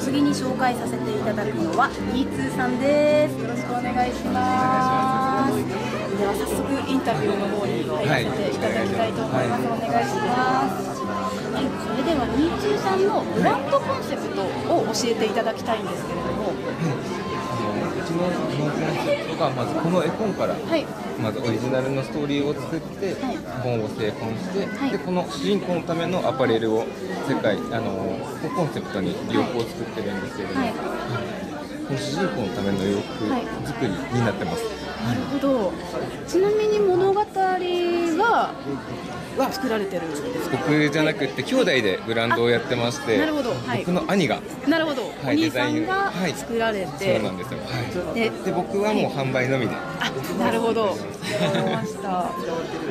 紹介させていただくのは E2 さんです。よろしくお願いします。では早速インタビューの方に入らせていただきたいと思います、お願いします。はい、それでは E2 さんのブランドコンセプトを教えていただきたいんですけれども。うがまずこの絵本から、はい。まずオリジナルのストーリーを作って、はい。本を製本して、はい。でこの主人公のためのアパレルを世界あのをコンセプトに洋服を作ってるんですけれども、はい。この主人公のための洋服はい。作りになってます。なるほど。ちなみに物語は作られてるんですか？僕じゃなくって兄弟でブランドをやってまして、なるほど。はい。僕の兄がなるほど、はいお兄さんデザイがンはい作られそて、うなんですよ。はい。でで僕はもう販売のみで。あなるほど。わかりました。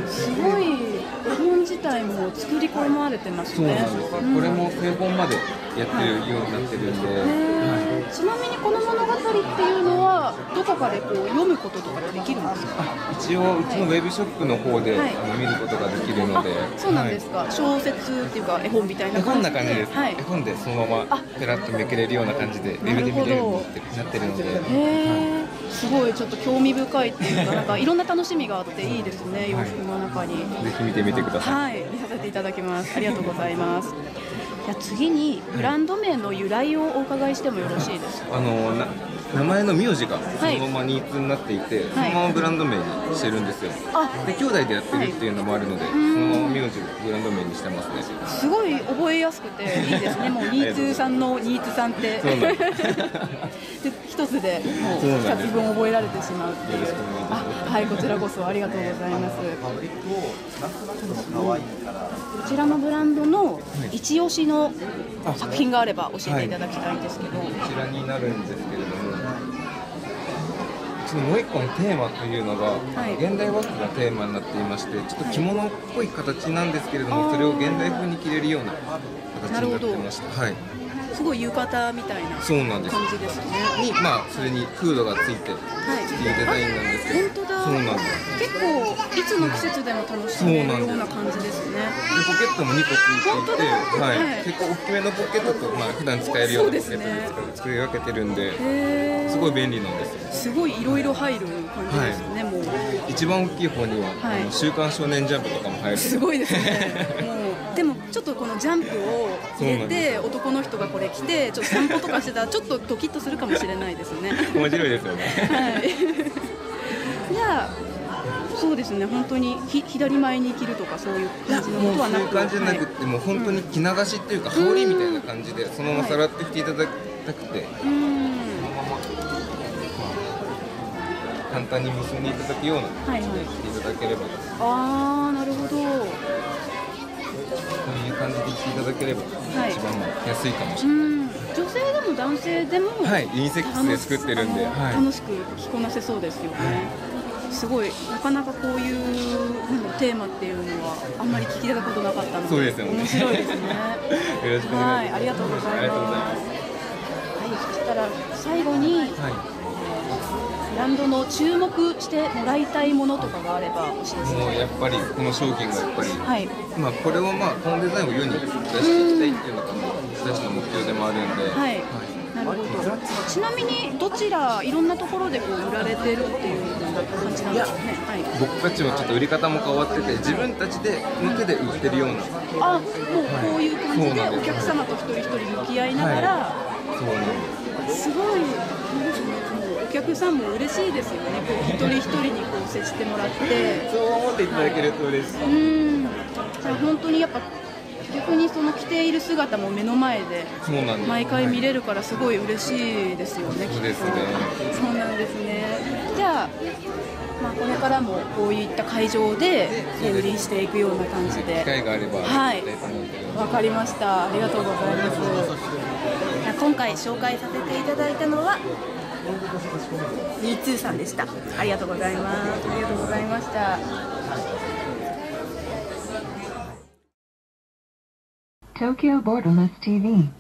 すごい絵本自体も作り込まれてますね。そうなんです。これも製本までやってるようになってるんで、へー。ちなみにこの物語っていうのはどこかでこう読むこととかできるんですか？一応うちのウェブショップの方で、はい。あの見ることができるので、あそうなんですか、小説っていうか絵本みたいな絵本感じで。な感じです、はい。絵本でそのままあ。ペラッとめくれるような感じでウェブで見れるようになってなってるので、へえすごいちょっと興味深いっていうかなんかいろんな楽しみがあっていいですね洋服の中に。ぜひ見てみてください。はい。見させていただきます。ありがとうございます。じゃあ次にブランド名の由来をお伺いしてもよろしいですか？あのな名前の名字がそはい。のままニーズになっていて、はい。そのままブランド名にしてるんですよ。あ。で兄弟でやってるっていうのもあるので、そのまま名字をブランド名にしてますね。すごい覚えやすくていいですね。もうニーツーさんのニーツさんって。そうなんです。で一つでもうそうなんです。2つ分覚えられてしまうって。いうよろしくお願いします。あはいこちらこそありがとうございます。こちらのブランドの一押しの作品があれば教えていただきたいんですけど、こちらになるんですけれども、もう一個のテーマというのが、はい。現代和服がテーマになっていまして、ちょっと着物っぽい形なんですけれども、あーそれを現代風に着れるような形になってまして、はい、すごい浴衣みたいな。感じですね。に、まあ、それにフードがついて、はいっていうデザインなんですけど、本当だ。そうなんです。結構いつの季節でも楽しめるような感じですね。でポケットも2個ついていて、はい。はい。結構大きめのポケットと、まあ普段使えるようなポケットで作り分けてるんで、すごい便利なんですよ。すごいいろいろ入る感じですね、もう。一番大きい方には、はい。あの週刊少年ジャンプとかも入る。すごいですね でもちょっとこのジャンプを入れて男の人がこれ着てちょっと散歩とかしてたらちょっとドキッとするかもしれないですね。面白いですよね。はい。じゃあそうですね。本当にひ左前に着るとかそういう感じのことはなくそういう感じじゃなくはて、もう本当に着流しっていうか、羽織みたいな感じでそのままさらってきていただきたくて、いうん。簡単に結んでいただくようなはいはい感じで着ていただければ、こああなるほどういう感じで着ていただければ、はい一番まあ着やすいかもしうれない。ん女性でも男性でもはい、ユニセックスで作ってるんで、楽しはい、楽しく着こなせそうですよね、すごいなかなかこういうテーマっていうのはあんまり聞いたことなかったのでそうですよね面白いですね よろしくお願いします。はいありがとうございますありがとうございます。はいそしたら最後にはい。ブランドの注目してもらいたいものとかがあれば教えてもうやっぱりこの商品がやっぱり、はい。まあこれをまあこのデザインを世に出していきたいっていうのが私たちの目標でもあるんで、はい。なるほど。ちなみにどちらいろんなところでこう売られてるっていう感じなんですかね。はい。僕たちもちょっと売り方も変わってて自分たちでの手で売ってるような。あもうこういう感じでお客様と一人一人向き合いながら、そうなんですすごい客さんも嬉しいですよね。こう一人一人にこう接してもらって。そう思っていただけると嬉しい、うん。じゃあ本当にやっぱ逆にその着ている姿も目の前で毎回見れるからすごい嬉しいですよね、そうですね。そうなんですね。じゃあまあ、これからもこういった会場で手売りしていくような感じ機で会があればはい。わかりました。ありがとうございます。今回紹介させていただいたのは、ニーツーさんでした。ありがとうございます。ありがとうございました。Tokyo Borderless TV.